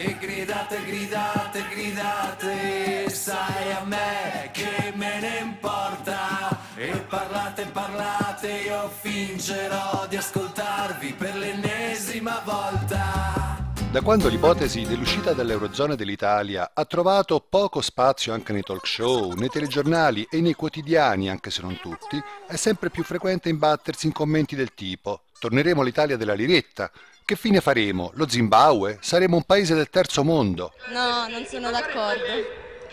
E gridate, gridate, gridate, sai a me che me ne importa. E parlate, parlate, io fingerò di ascoltarvi per l'ennesima volta. Da quando l'ipotesi dell'uscita dall'Eurozona dell'Italia ha trovato poco spazio anche nei talk show, nei telegiornali e nei quotidiani, anche se non tutti, è sempre più frequente imbattersi in commenti del tipo torneremo all'Italia della liretta, che fine faremo? Lo Zimbabwe? Saremo un paese del terzo mondo? No, non sono d'accordo,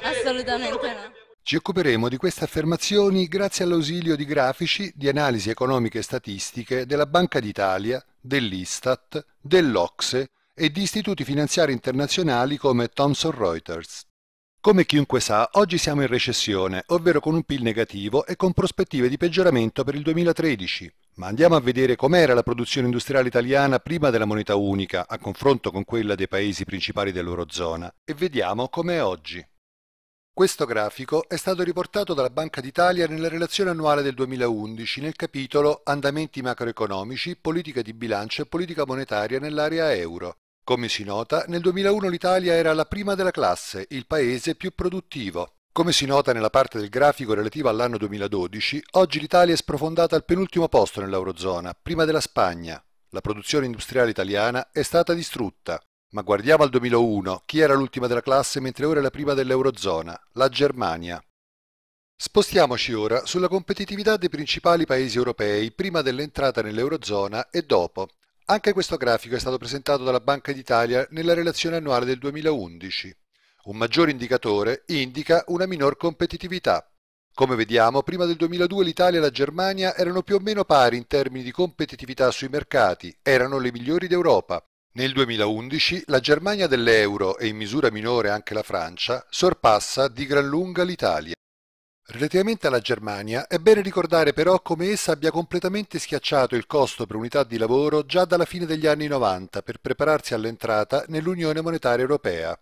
assolutamente no. Ci occuperemo di queste affermazioni grazie all'ausilio di grafici di analisi economiche e statistiche della Banca d'Italia, dell'Istat, dell'Ocse e di istituti finanziari internazionali come Thomson Reuters. Come chiunque sa, oggi siamo in recessione, ovvero con un PIL negativo e con prospettive di peggioramento per il 2013. Ma andiamo a vedere com'era la produzione industriale italiana prima della moneta unica, a confronto con quella dei paesi principali dell'Eurozona, e vediamo com'è oggi. Questo grafico è stato riportato dalla Banca d'Italia nella relazione annuale del 2011 nel capitolo Andamenti macroeconomici, politica di bilancio e politica monetaria nell'area euro. Come si nota, nel 2001 l'Italia era la prima della classe, il paese più produttivo. Come si nota nella parte del grafico relativa all'anno 2012, oggi l'Italia è sprofondata al penultimo posto nell'Eurozona, prima della Spagna. La produzione industriale italiana è stata distrutta. Ma guardiamo al 2001, chi era l'ultima della classe mentre ora è la prima dell'Eurozona? La Germania. Spostiamoci ora sulla competitività dei principali paesi europei prima dell'entrata nell'Eurozona e dopo, anche questo grafico è stato presentato dalla Banca d'Italia nella relazione annuale del 2011. Un maggiore indicatore indica una minor competitività. Come vediamo, prima del 2002 l'Italia e la Germania erano più o meno pari in termini di competitività sui mercati, erano le migliori d'Europa. Nel 2011 la Germania dell'euro e in misura minore anche la Francia sorpassa di gran lunga l'Italia. Relativamente alla Germania, è bene ricordare però come essa abbia completamente schiacciato il costo per unità di lavoro già dalla fine degli anni 90 per prepararsi all'entrata nell'Unione Monetaria Europea,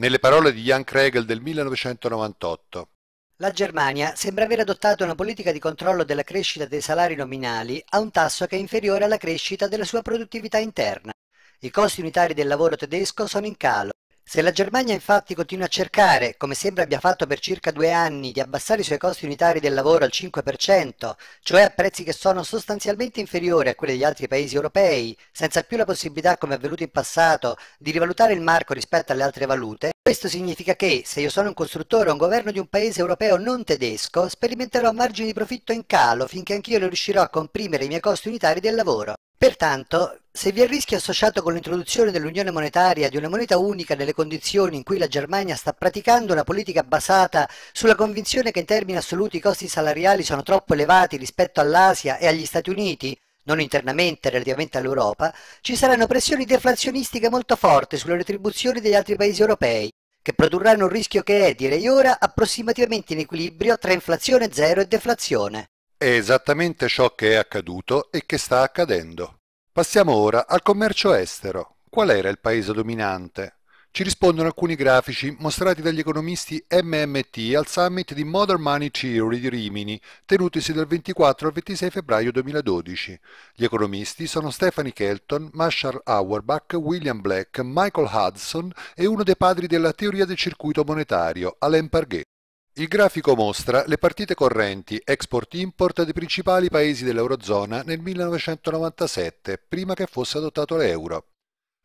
nelle parole di Jan Kregel del 1998. La Germania sembra aver adottato una politica di controllo della crescita dei salari nominali a un tasso che è inferiore alla crescita della sua produttività interna. I costi unitari del lavoro tedesco sono in calo se la Germania infatti continua a cercare, come sembra abbia fatto per circa due anni, di abbassare i suoi costi unitari del lavoro al 5%, cioè a prezzi che sono sostanzialmente inferiori a quelli degli altri paesi europei, senza più la possibilità, come è avvenuto in passato, di rivalutare il marco rispetto alle altre valute, questo significa che, se io sono un costruttore o un governo di un paese europeo non tedesco, sperimenterò margini di profitto in calo finché anch'io non riuscirò a comprimere i miei costi unitari del lavoro. Pertanto, se vi è il rischio associato con l'introduzione dell'unione monetaria di una moneta unica nelle condizioni in cui la Germania sta praticando una politica basata sulla convinzione che in termini assoluti i costi salariali sono troppo elevati rispetto all'Asia e agli Stati Uniti, non internamente relativamente all'Europa, ci saranno pressioni deflazionistiche molto forti sulle retribuzioni degli altri paesi europei, che produrranno un rischio che è, direi ora, approssimativamente in equilibrio tra inflazione zero e deflazione. È esattamente ciò che è accaduto e che sta accadendo. Passiamo ora al commercio estero. Qual era il paese dominante? Ci rispondono alcuni grafici mostrati dagli economisti MMT al summit di Modern Money Theory di Rimini, tenutisi dal 24 al 26 febbraio 2012. Gli economisti sono Stephanie Kelton, Marshall Auerbach, William Black, Michael Hudson e uno dei padri della teoria del circuito monetario, Alain Parguet. Il grafico mostra le partite correnti export-import dei principali paesi dell'Eurozona nel 1997, prima che fosse adottato l'euro.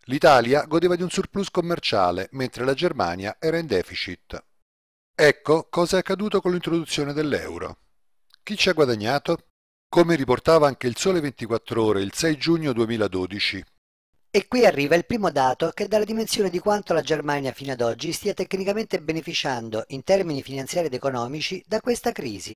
L'Italia godeva di un surplus commerciale, mentre la Germania era in deficit. Ecco cosa è accaduto con l'introduzione dell'euro. Chi ci ha guadagnato? Come riportava anche il Sole 24 Ore il 6 giugno 2012, e qui arriva il primo dato che dà la dimensione di quanto la Germania fino ad oggi stia tecnicamente beneficiando in termini finanziari ed economici da questa crisi.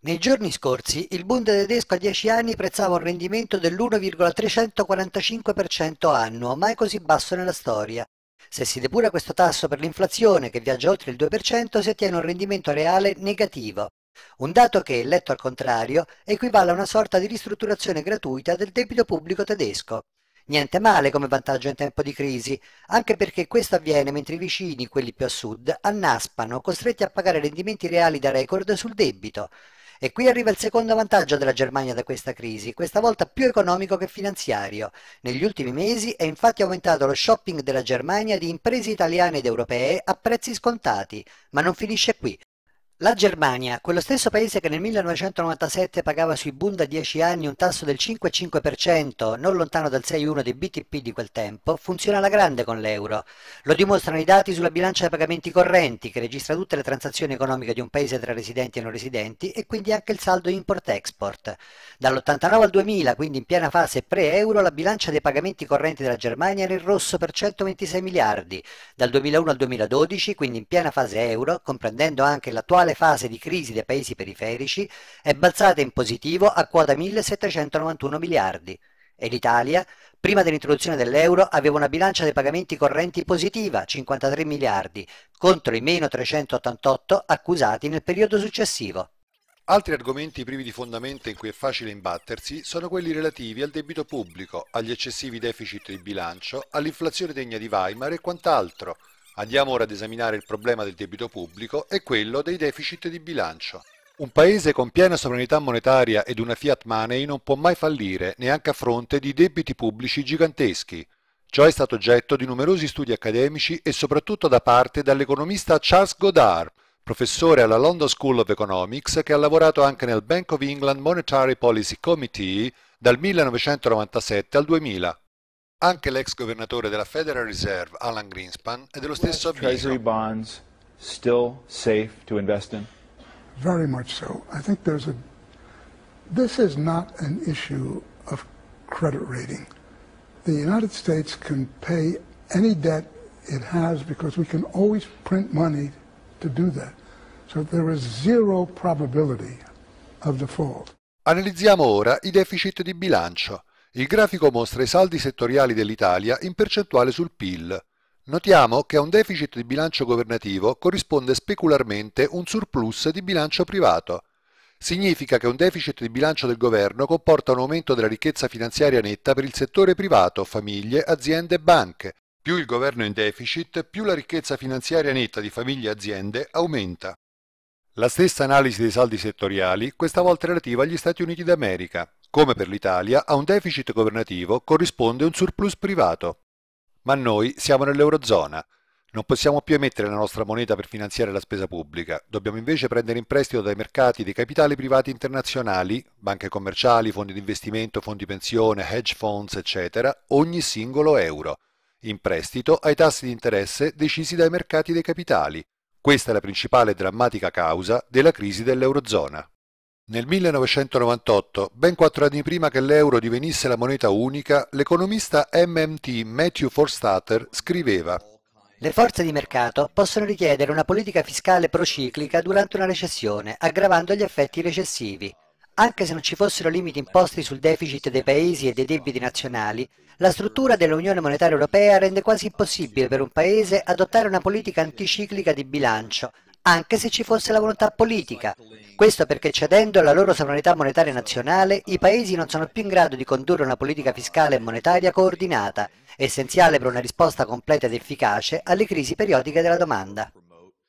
Nei giorni scorsi il Bund tedesco a 10 anni prezzava un rendimento dell'1,345% annuo, mai così basso nella storia. Se si depura questo tasso per l'inflazione che viaggia oltre il 2%, si ottiene un rendimento reale negativo. Un dato che, letto al contrario, equivale a una sorta di ristrutturazione gratuita del debito pubblico tedesco. Niente male come vantaggio in tempo di crisi, anche perché questo avviene mentre i vicini, quelli più a sud, annaspano, costretti a pagare rendimenti reali da record sul debito. E qui arriva il secondo vantaggio della Germania da questa crisi, questa volta più economico che finanziario. Negli ultimi mesi è infatti aumentato lo shopping della Germania di imprese italiane ed europee a prezzi scontati, ma non finisce qui. La Germania, quello stesso paese che nel 1997 pagava sui Bund a 10 anni un tasso del 5,5%, non lontano dal 6,1 dei BTP di quel tempo, funziona alla grande con l'euro. Lo dimostrano i dati sulla bilancia dei pagamenti correnti, che registra tutte le transazioni economiche di un paese tra residenti e non residenti, e quindi anche il saldo import-export. Dall'89 al 2000, quindi in piena fase pre-euro, la bilancia dei pagamenti correnti della Germania era in rosso per 126 miliardi. Dal 2001 al 2012, quindi in piena fase euro, comprendendo anche l'attuale l'attuale fase di crisi dei paesi periferici è balzata in positivo a quota 1.791 miliardi e l'Italia, prima dell'introduzione dell'euro, aveva una bilancia dei pagamenti correnti positiva, 53 miliardi, contro i meno 388 accusati nel periodo successivo. Altri argomenti privi di fondamento in cui è facile imbattersi sono quelli relativi al debito pubblico, agli eccessivi deficit di bilancio, all'inflazione degna di Weimar e quant'altro, Andiamo ora ad esaminare il problema del debito pubblico e quello dei deficit di bilancio. Un paese con piena sovranità monetaria ed una fiat money non può mai fallire neanche a fronte di debiti pubblici giganteschi. Ciò è stato oggetto di numerosi studi accademici e soprattutto da parte dell'economista Charles Goddard, professore alla London School of Economics che ha lavorato anche nel Bank of England Monetary Policy Committee dal 1997 al 2000. Anche l'ex governatore della Federal Reserve, Alan Greenspan, è dello stesso avviso. Treasury bonds still safe to invest in? Very much so. I think there's a this is not an issue of credit rating. The United States can pay any debt it has because we can always print money to do that. So there is zero probability of default. Analizziamo ora i deficit di bilancio. Il grafico mostra i saldi settoriali dell'Italia in percentuale sul PIL. Notiamo che a un deficit di bilancio governativo corrisponde specularmente un surplus di bilancio privato. Significa che un deficit di bilancio del governo comporta un aumento della ricchezza finanziaria netta per il settore privato, famiglie, aziende e banche. Più il governo è in deficit, più la ricchezza finanziaria netta di famiglie e aziende aumenta. La stessa analisi dei saldi settoriali, questa volta relativa agli Stati Uniti d'America. Come per l'Italia, a un deficit governativo corrisponde un surplus privato. Ma noi siamo nell'Eurozona. Non possiamo più emettere la nostra moneta per finanziare la spesa pubblica, dobbiamo invece prendere in prestito dai mercati dei capitali privati internazionali, banche commerciali, fondi di investimento, fondi pensione, hedge funds, eccetera, ogni singolo euro, in prestito ai tassi di interesse decisi dai mercati dei capitali. Questa è la principale e drammatica causa della crisi dell'Eurozona. Nel 1998, ben quattro anni prima che l'euro divenisse la moneta unica, l'economista MMT Matthew Forstater scriveva le forze di mercato possono richiedere una politica fiscale prociclica durante una recessione, aggravando gli effetti recessivi. Anche se non ci fossero limiti imposti sul deficit dei paesi e dei debiti nazionali, la struttura dell'Unione Monetaria Europea rende quasi impossibile per un paese adottare una politica anticiclica di bilancio, anche se ci fosse la volontà politica. Questo perché cedendo alla loro sovranità monetaria nazionale, i paesi non sono più in grado di condurre una politica fiscale e monetaria coordinata, essenziale per una risposta completa ed efficace alle crisi periodiche della domanda.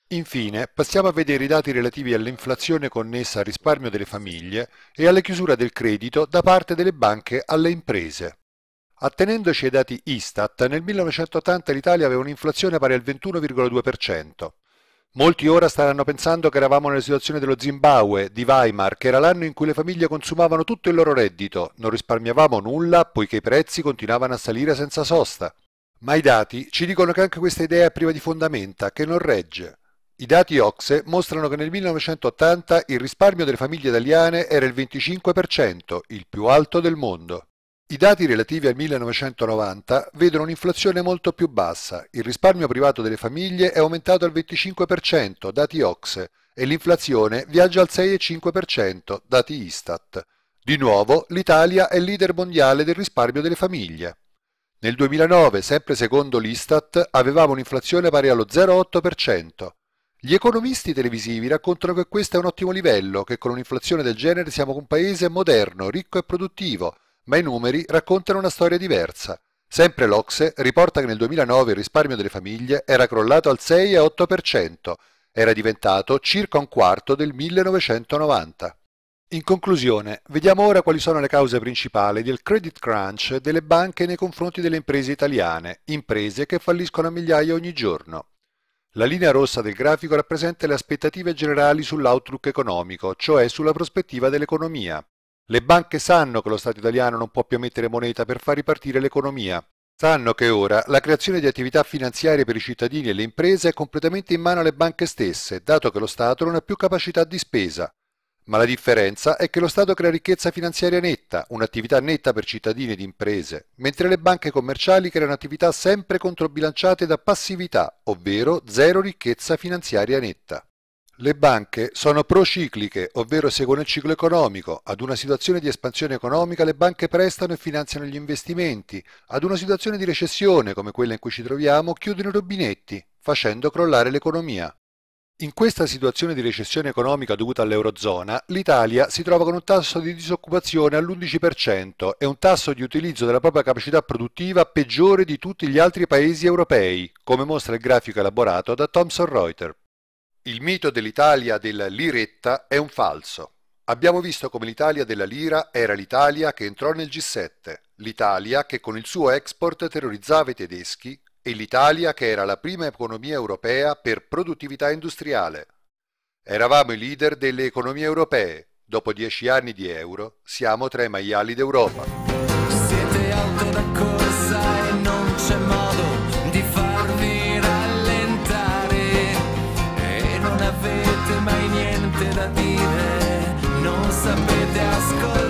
Infine, passiamo a vedere i dati relativi all'inflazione connessa al risparmio delle famiglie e alla chiusura del credito da parte delle banche alle imprese. Attenendoci ai dati Istat, nel 1980 l'Italia aveva un'inflazione pari al 21,2%. Molti ora staranno pensando che eravamo nella situazione dello Zimbabwe, di Weimar, che era l'anno in cui le famiglie consumavano tutto il loro reddito, non risparmiavamo nulla poiché i prezzi continuavano a salire senza sosta. Ma i dati ci dicono che anche questa idea è priva di fondamenta, che non regge. I dati Ocse mostrano che nel 1980 il risparmio delle famiglie italiane era il 25%, il più alto del mondo. I dati relativi al 1990 vedono un'inflazione molto più bassa, il risparmio privato delle famiglie è aumentato al 25%, dati Ocse, e l'inflazione viaggia al 6,5%, dati Istat. Di nuovo, l'Italia è leader mondiale del risparmio delle famiglie. Nel 2009, sempre secondo l'Istat, avevamo un'inflazione pari allo 0,8%. Gli economisti televisivi raccontano che questo è un ottimo livello, che con un'inflazione del genere siamo un paese moderno, ricco e produttivo, ma i numeri raccontano una storia diversa. Sempre l'Ocse riporta che nel 2009 il risparmio delle famiglie era crollato al 6,8%, era diventato circa un quarto del 1990. In conclusione, vediamo ora quali sono le cause principali del credit crunch delle banche nei confronti delle imprese italiane, imprese che falliscono a migliaia ogni giorno. La linea rossa del grafico rappresenta le aspettative generali sull'outlook economico, cioè sulla prospettiva dell'economia. Le banche sanno che lo Stato italiano non può più emettere moneta per far ripartire l'economia. Sanno che ora la creazione di attività finanziarie per i cittadini e le imprese è completamente in mano alle banche stesse, dato che lo Stato non ha più capacità di spesa. Ma la differenza è che lo Stato crea ricchezza finanziaria netta, un'attività netta per cittadini ed imprese, mentre le banche commerciali creano attività sempre controbilanciate da passività, ovvero zero ricchezza finanziaria netta. Le banche sono procicliche, ovvero seguono il ciclo economico. Ad una situazione di espansione economica le banche prestano e finanziano gli investimenti. Ad una situazione di recessione, come quella in cui ci troviamo, chiudono i rubinetti, facendo crollare l'economia. In questa situazione di recessione economica dovuta all'Eurozona, l'Italia si trova con un tasso di disoccupazione all'11% e un tasso di utilizzo della propria capacità produttiva peggiore di tutti gli altri paesi europei, come mostra il grafico elaborato da Thomson Reuters. Il mito dell'Italia della liretta è un falso. Abbiamo visto come l'Italia della lira era l'Italia che entrò nel G7, l'Italia che con il suo export terrorizzava i tedeschi e l'Italia che era la prima economia europea per produttività industriale. Eravamo i leader delle economie europee. Dopo dieci anni di euro siamo tra i maiali d'Europa. să pedească